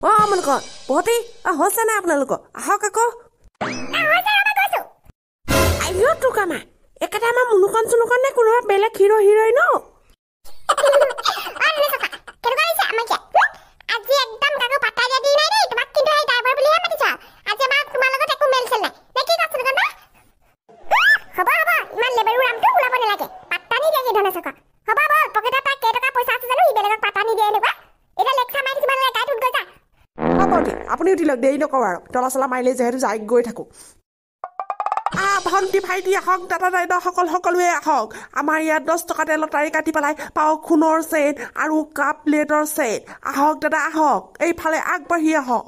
অ আপোনালোকৰ বহুতেই অ হৈছে নাই আপোনালোকৰ? আহক আকৌ। তোক আমাৰ একেটা আমাৰ মুনুকন চুনুকন নে কোনোবা বেলেগ হিৰ' হিৰ'ইন? উঠি লওক দেৰি নকৰোঁ আৰু। তলা চলা মাৰিলে যিহেতু যাই গৈ থাকোঁ। আহ ভণ্টি ভাইটি আহক দাদা দাইদেউসকল সকলোৱে আহক। আমাৰ ইয়াত দহ টকাতে লটাৰী কাটি পেলাই পাওঁ সোণৰ চেইন আৰু কাপ প্লেটৰ চেইন। আহক দাদা আহক। এইফালে আগবাঢ়ি আহক।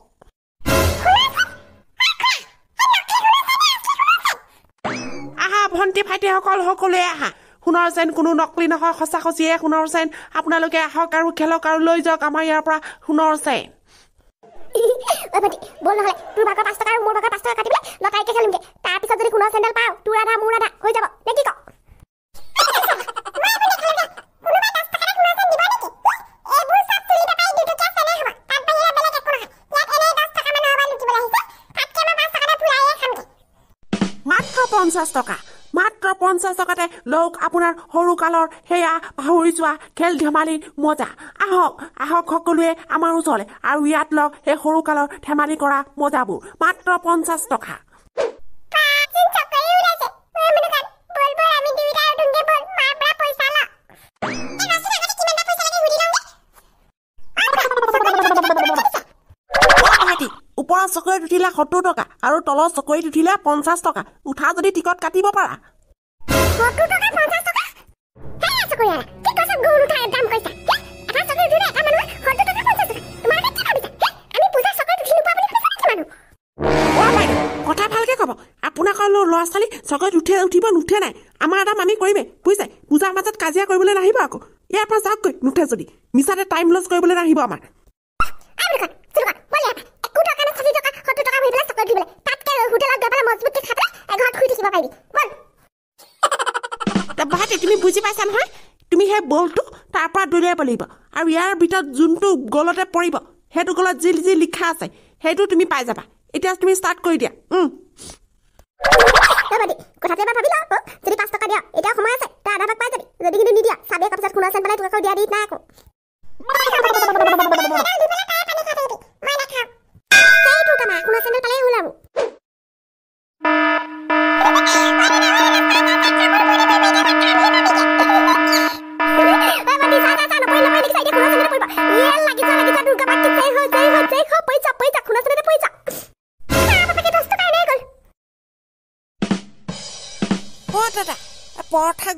আহা ভণ্টি ভাইটিসকল সকলোৱে আহা। সোণৰ চেইন কোনো নকলি নহয় সঁচা সঁচিয়ে সোণৰ চেইন আপোনালোকে আহক আৰু খেলক আৰু লৈ যাওক আমাৰ ইয়াৰ পৰা সোণৰ চেইন বল নহলে। তোৰ ভাগৰ পাঁচ টকা আৰু মোৰ ভাগৰ পাঁচ টকা কাটি পেলাই লটাৰীকে খেলোগে তাৰপিছত যদি সোণৰ চেণ্ডেল পাওঁ তোৰ আধা মোৰ আধা হৈ যাব। নে কি ক? পঞ্চাছ টকা মাত্ৰ পঞ্চাছ টকাতে লওক আপোনাৰ সৰুকালৰ সেয়া পাহৰি যোৱা খেল ধেমালিৰ মজা। আহক আহক সকলোৱে আমাৰ ওচৰলৈ আৰু ইয়াত লওক সেই সৰুকালৰ ধেমালি কৰা মজাবোৰ মাত্ৰ পঞ্চাছ টকা। ওপৰৰ চকৰিত উঠিলে সত্তৰ টকা আৰু তলৰ চকৰিত উঠিলে পঞ্চাছ টকা। উঠা যদি টিকট কাটিব পাৰা। অ' বাইদেউ কথা ভালকে ক'ব আপোনালোকৰ ল- ল'ৰা ছোৱালী চকৰিত উঠে উঠিব নুঠে নাই আমাৰ এটা আমি কৰিমেই বুজিছে পূজাৰ মাজত কাজিয়া কৰিবলৈ নাহিব আকৌ ইয়াৰ পৰা যাওকগৈ নুঠে যদি মিছাতে টাইম লছ কৰিবলৈ নাহিব আমাৰ তে ভাইটি তুমি বুজি পাইছা নহয় তুমি সেই বলটো তাৰ পৰা দলিয়াব লাগিব আৰু ইয়াৰ ভিতৰত যোনটো গলতে পৰিব সেইটো গলত যি যি লিখা আছে সেইটো তুমি পাই যাবা। এতিয়া তুমি ষ্টাৰ্ট কৰি দিয়া। কথাটো এবাৰ ভাবি ল আকৌ। যদি পাঁচ টকা দিয়া এতিয়া সময় আছে তই আধা ভাগ পাই যাবি। যদি কিন্তু নিদিয়া চাবিয়ে কাপোৰ সোণৰ চেন পেলাই তোক আকৌ দিয়া দি নাই আকৌ।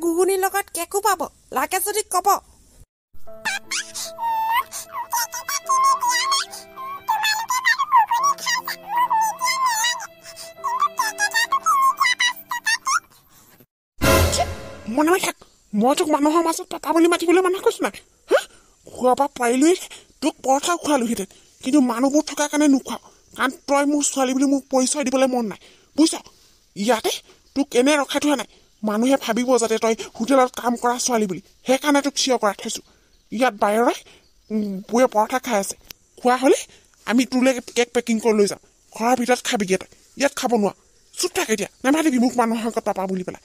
ঘুগুনিৰ লগত কেকো পাব। লাগে যদি ক'ব মনে থাক মই তোক মানুহৰ মাজত পাতা বুলি মাতিবলৈ মানা কৈছো নাই খোৱাব পাৰিলোৱেই তোক পৰঠা খোৱালোহেঁতেন কিন্তু মানুহবোৰ থকাৰ কাৰণে নোখোৱাওঁ কাৰণ তই মোৰ ছোৱালী বুলি মোক পৰিচয় দিবলৈ মন নাই। বুজিছ? ইয়াতে তোক এনে ৰখাই থোৱা নাই। মানুহে ভাবিব যাতে তই হোটেলত কাম কৰা ছোৱালী বুলি। সেইকাৰণে তোক চিঞৰ কৰাই থৈছোঁ। ইয়াত বাহিৰৰে বুঢ়ে পৰঠা খাই আছে। খোৱা হ'লে আমি তোলৈ কেক পেকিং কৰি লৈ যাম। ঘৰৰ ভিতৰত খাবিগৈ তই। ইয়াত খাব নোৱাৰ। চুপ থাক এতিয়া। নেমাতিবি মোক মানুহৰ আগত পাপা বুলি পেলাই।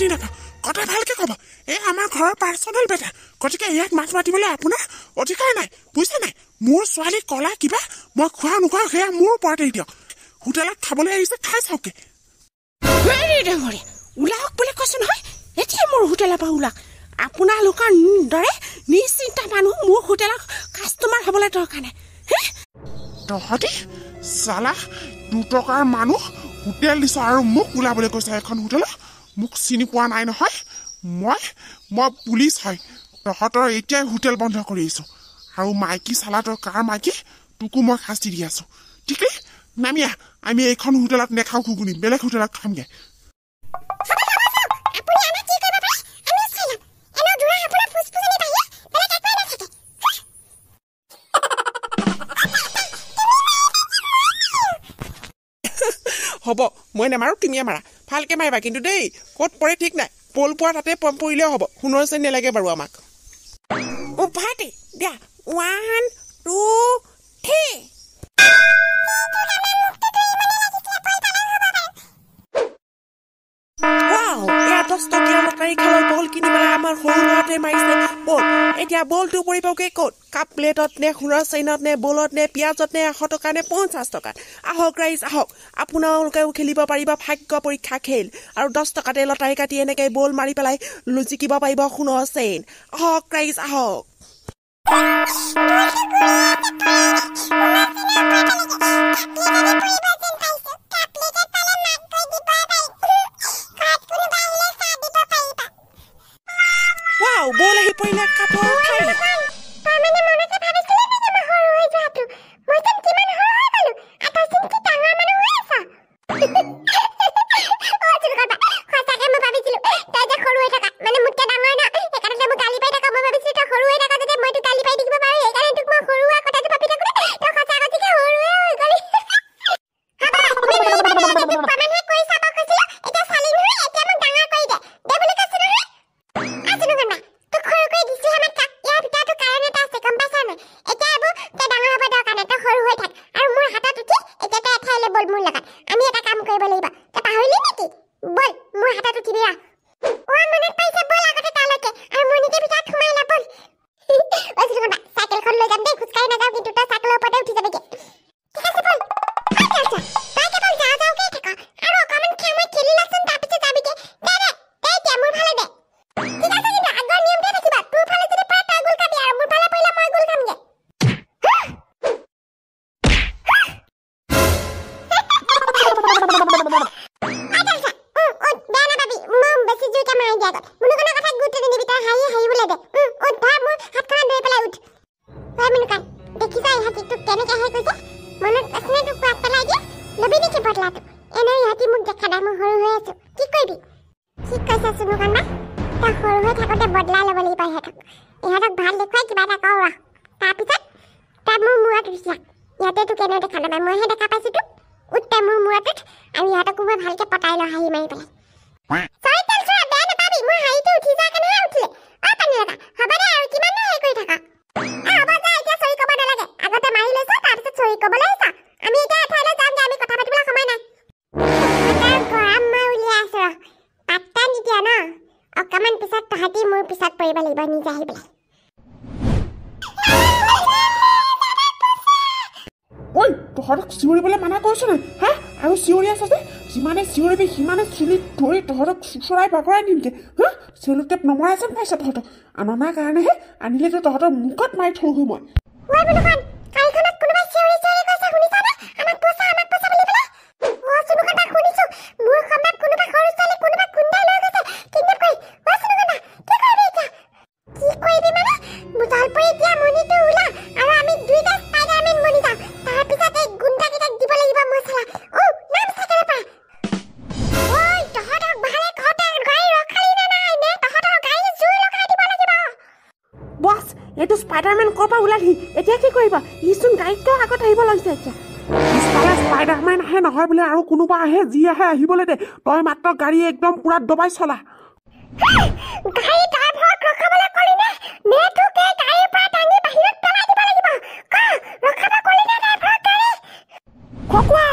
চিনি নাপাওঁ কথা ভালকে ক'ব? এই আমাৰ ঘৰৰ পাৰ্চনেল বেটা। গতিকে ইয়াত মাত মাতিবলৈ আপোনাৰ অধিকাৰ নাই বুজিছে নাই? মোৰ ছোৱালী কলা কিবা মই খোৱা নোখোৱা সেয়া মোৰ ওপৰতে দিয়ক। হোটেলত খাবলৈ আহিছে খাই চাওকে ডাঙৰীয়া ওলাওক বুলি কৈছো নহয় এতিয়া মোৰ হোটেলৰ পৰা ওলাওক। আপোনালোকৰ দৰে নিশ্চিন্ত মানুহ মোৰ হোটেলৰ কাষ্টমাৰ হ'বলৈ দৰকাৰ নাই। তহঁতি চালা দুটকাৰ মানুহ হোটেল দিছ আৰু মোক ওলাবলৈ কৈছে এখন হোটেলত মোক চিনি পোৱা নাই নহয়। মই মই পুলিচ হয়। তহঁতৰ এতিয়াই হোটেল বন্ধ কৰি আহিছোঁ আৰু মাইকী চালা তই কাৰ মাইকী? তোকো মই শাস্তি দি আছোঁ। ঠিকেই? নামি আহ আমি এইখন হোটেলত নেখাওঁ ঘুগুনি। বেলেগ হোটেলত খামগৈ। হ'ব। মই নেমাৰোঁ তুমিয়ে মাৰা। ভালকৈ মাৰিবা কিন্তু দেই ক'ত পৰে ঠিক নাই। পল পোৱা তাতে পৰিলেও হ'ব। সোণৰ চেন নেলাগে বাৰু আমাক। অ' ভাইটি দিয়া। ওৱান টু এতিয়া বলটো পৰিবগৈ ক'ত? কাপ প্লেটত নে সোণৰ চেইনত নে বলত নে পিঁয়াজত নে এশ টকা নে পঞ্চাছ টকাত আহক ৰাইজ আহক। আপোনালোকেও খেলিব পাৰিব ভাগ্য পৰীক্ষা খেল। আৰু দহ টকাতে লটাৰী কাটি এনেকৈ বল মাৰি পেলাই জিকিব পাৰিব সোণৰ চেইন। আহক ৰাইজ আহক। ৱাও ইয়াতে তোক এনেও দেখা নাপায় মইহে দেখা পাইছোঁ তোক উঠতে মোৰ মূৰটোত আৰু ইহঁতকো মই ভালকে পতাই লওঁ হাঁহি মাৰি পেলাই। চৰি তেলচৰা বেয়া নাপাবি মোৰ হাঁহিটো উঠি যোৱাৰ কাৰণেহে উঠিলে। অ পানী লগা হ'ব দে আৰু কিমাননো হেৰি কৰি থাকা। অ হ'ব যা এতিয়া চৰি ক'ব নালাগে। আগতে মাৰি লৈছ তাৰপিছত চৰি ক'বলৈ আহিছ। আমি এতিয়া এঠাইলৈ যামগে আমি কথা পাতিবলৈ সময় নাই। এটা গৰম মই উলিয়াই আছো ৰহ। পাত্তা নিদিয়া ন? অকণমান পিছত তহঁতি মোৰ পিছত পৰিব লাগিব নিজে আহি পেলাই। তহঁতক চিঞৰিবলৈ মানা কৰিছোঁ নাই? হা? আৰু চিঞৰি আছ যে? যিমানে চিঞৰিবি সিমানে চুলিত ধৰি তহঁতক চুচৰাই বাগৰাই দিমগে হা? চেলোটেপ নমৰাই যেন পাইছ তহঁতক? আননাৰ কাৰণেহে আনিলেতো তহঁতৰ মুখত মাৰি থলোহি মই। পৰা ওলালহি এতিয়া কি কৰিব? ইচোন গাড়ীত আগত আহিব লৈছে এতিয়া। পিছফালে স্পাইডাৰমেন আহে নহয় বোলে আৰু কোনোবা আহে যি আহে আহিবলৈ দে। তই মাত্ৰ গাড়ী একদম পূৰা দবাই চলা। ককোৱা